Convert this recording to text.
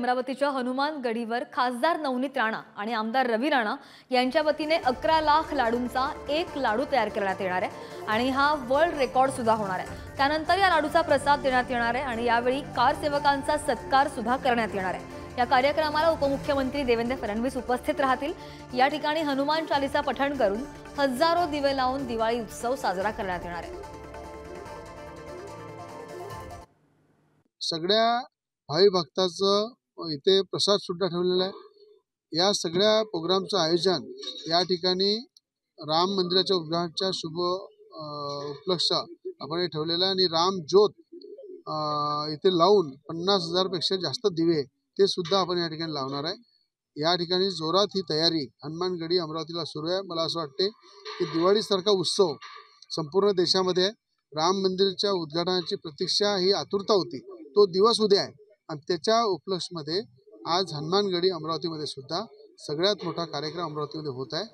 अमरावतीच्या हनुमान गढीवर खासदार नवनीत राणा आणि आमदार रवी राणा यांच्या वतीने अकरा लाख लाडूंचा एक लाडू तयार करण्यात येणार आहे आणि हा वर्ल्ड रेकॉर्ड सुद्धा होणार आहे. त्यानंतर या लाडूचा प्रसाद देण्यात येणार आहे आणि यावेळी कार सेवकांचा सत्कार सुद्धा करण्यात येणार आहे. या कार्यक्रमाला उपमुख्यमंत्री देवेंद्र फडणवीस उपस्थित राहतील. या ठिकाणी हनुमान चालीसा पठण करून हजारो दिवे लावून दिवाळी उत्सव साजरा करण्यात येणार आहे. सगळ्या भाई भक्ताचं इथे प्रसाद सुद्धा ठेवलेला आहे. या सगळ्या प्रोग्रामचं आयोजन या ठिकाणी राम मंदिराच्या उद्घाटनाच्या शुभ उपलक्ष आपण हे ठेवलेलं आहे. आणि राम ज्योत इथे लावून पन्नास हजारपेक्षा जास्त दिवे ते सुद्धा आपण या ठिकाणी लावणार आहे. या ठिकाणी जोरात ही तयारी हनुमानगडी अमरावतीला सुरू आहे. मला असं वाटते की दिवाळीसारखा उत्सव संपूर्ण देशामध्ये आहे. राम मंदिरच्या उद्घाटनाची प्रतीक्षा ही आतुरता होती. तो दिवस उद्या आहे. आणि त्याच्या उपलक्षमध्ये आज हनुमानगडी अमरावतीमध्ये सुद्धा सगळ्यात मोठा कार्यक्रम अमरावतीमध्ये होत आहे.